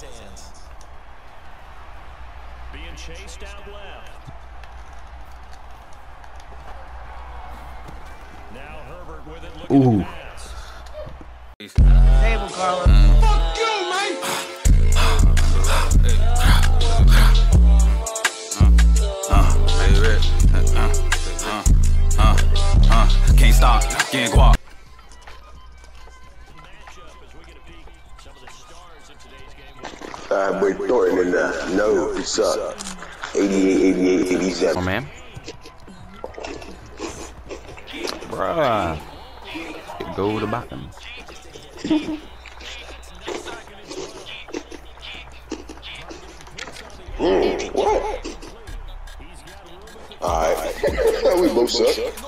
his hands. Being chased out left. Now Herbert with it looking Ooh. to pass. Table, Carla. Baby, uh, uh, uh, uh, can't stop, getting guap. Alright, boy, Thornton in the no, what's up? 88, 88, 87. Oh man. Bruh. Go to bottom. Mm, what? Alright. we both suck.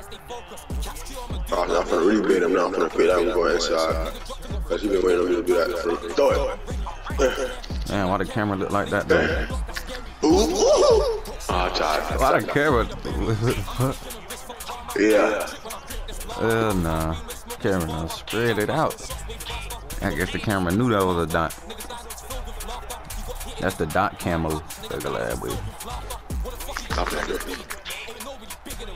Oh, I'm gonna really bait him now. I'm gonna quit that and go inside. Cause he been waiting on me to do that for Throw it. Man, why the camera look like that, though? Ooh, ooh. Oh, I tried. Why the camera? Yeah. Hell nah. Camera done spread it out. I guess the camera knew that was a dot. That's the dot camo. Look at that, boy. Copy that.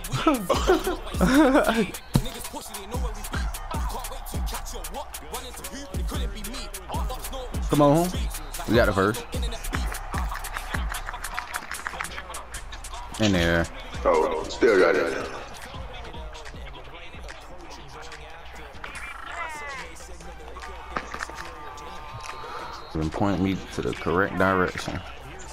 Come on, we got the first. In there. Oh, still got it. And point me to the correct direction.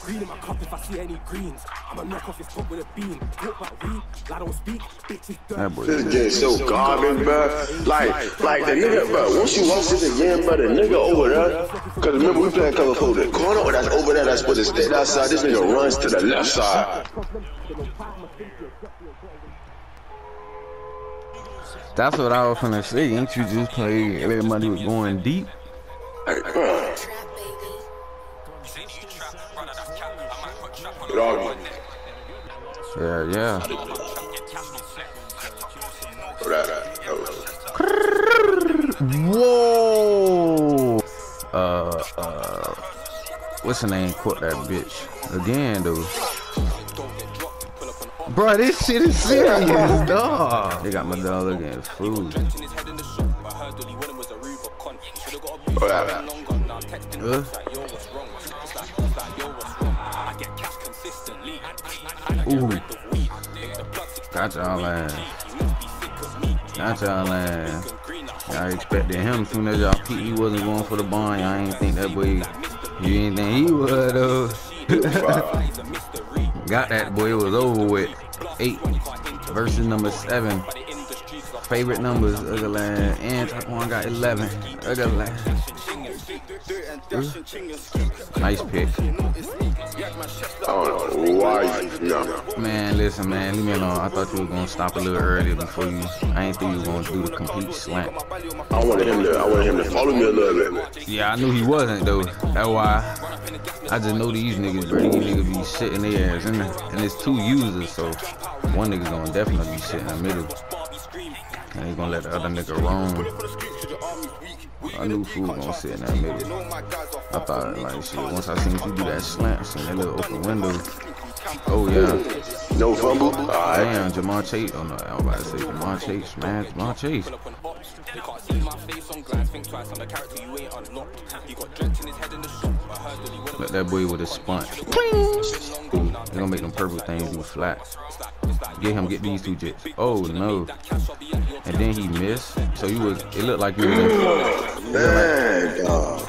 Green in my cup if I see any greens. I'ma knock off his top with a beam. Talk about weed, I don't speak. Bitches That dirty. boy. This game so garbage, bro. Like, like the nigga, bro. Once you watch this again, bro, the nigga over there. Cause remember we playing cover for the corner or that's over there. That's supposed to stay that side. This nigga runs to the left side. That's what I was gonna say. Ain't you just play everybody was going deep? Like, bro. Dog. Yeah, yeah. Whoa! Uh, uh, what's her name? Caught that bitch again, dude. Bro, this shit is serious, dog. They got my dog looking at food. Uh, ooh. Got y'all ass. Got y'all ass. I expected him soon as y'all he wasn't going for the bond. I ain't think that boy, you ain't think he would though. Got that boy, it was over with. Eight versus number seven. Favorite numbers, Uggerland. And Tyquan got 11. Uggerland. Nice pick. I don't know why you, no. Man, listen, man, leave me alone. I thought you were gonna stop a little earlier before you. I ain't think you were gonna do the complete slant. I wanted him to, I wanted him to follow me a little bit. Yeah, I knew he wasn't though. That's why I just know these niggas, bro. These niggas be sitting their ass in there. And it's two users, so one nigga gonna definitely be sitting in the middle. And he gonna let the other nigga roam. I knew fool gonna sit in that middle. I thought like shit, once I seen you do that slant, seen that little open window, Oh yeah. No fumble. All right. Damn, Ja'Marr Chase. Oh no, I was about to say Ja'Marr Chase, man. Ja'Marr Chase. That boy with a sponge. They gonna make them purple things do flat. Get him, get these two jets. Oh no. And then he missed. So you was it looked like you was in Man, dog.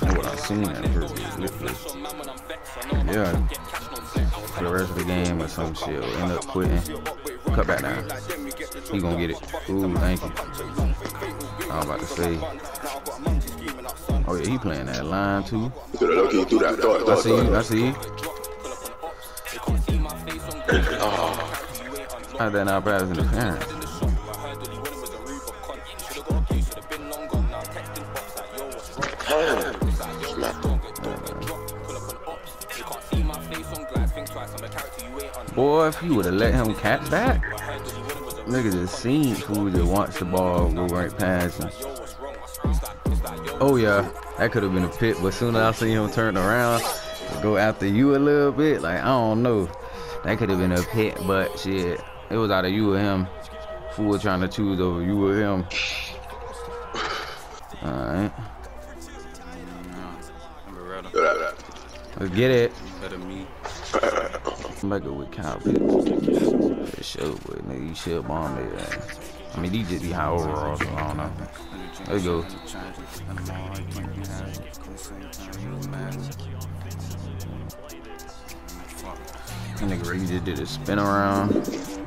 What I seen that purple. Yeah. For the rest of the game or some shit. End up quitting. Cut back down. He gonna get it. Ooh, thank you. I was about to say. Oh yeah, he playing that line too. Look at look, he threw that thought, I see you. I see you. Ah. How that not pass interference? Boy, if you would have let him catch that, nigga just seen who just watch the ball go right past him. Oh yeah, that could have been a pit, but soon as I see him turn around, go after you a little bit, like I don't know, that could have been a pit, but shit, it was out of you or him. Fool trying to choose over you or him. Alright, Beretta, Look at that. let's get it. better me. Back with Pitts. For sure, but nigga, you should bomb their ass. I mean, these just be high overall, so I don't know. There you go. That nigga really just did a spin around.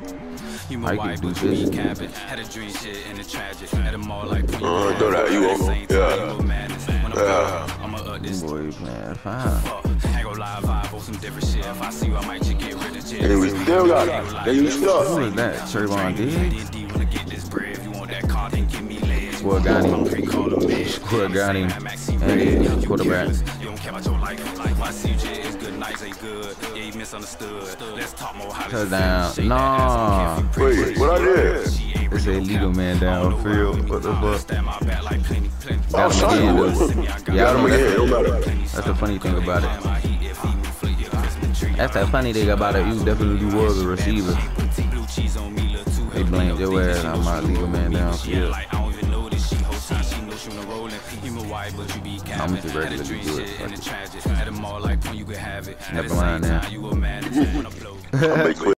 You I can wife, do but you this. eat. Had a dream shit and a tragic. At a mall like when you Uh, throw that, you At the on. Yeah. you a madness. When I'm Yeah. good, I'ma up this Boy, you playing fine. fuck. Ain't gon' lie, vibe on some different shit. If I see you, I might just get rid of shit. And we still got it. Then you Who stuck. that? Trevon Diggs? D&D wanna get this bread. If you want that car, then give me legs. Squad got him. Call them mid. Squad got him. And red. quarterback. careless. You don't care about your life. Like my CJ is good, nights ain't good. Yeah, you misunderstood. Let's talk more how this Touchdown. feel. She ain't They say really legal man downfield. Oh, what the fuck? Stand my back like plenty, plenty. Got him son, again, what- though. Got Yeah, I him know again. Don't that's, matter. that's the funny thing about it. That's the funny thing about it. You definitely was a receiver. They blamed your ass. I'm not legal man downfield. I'm just regularly good. Fuck it. At the mall, like when you could have it. Never mind now.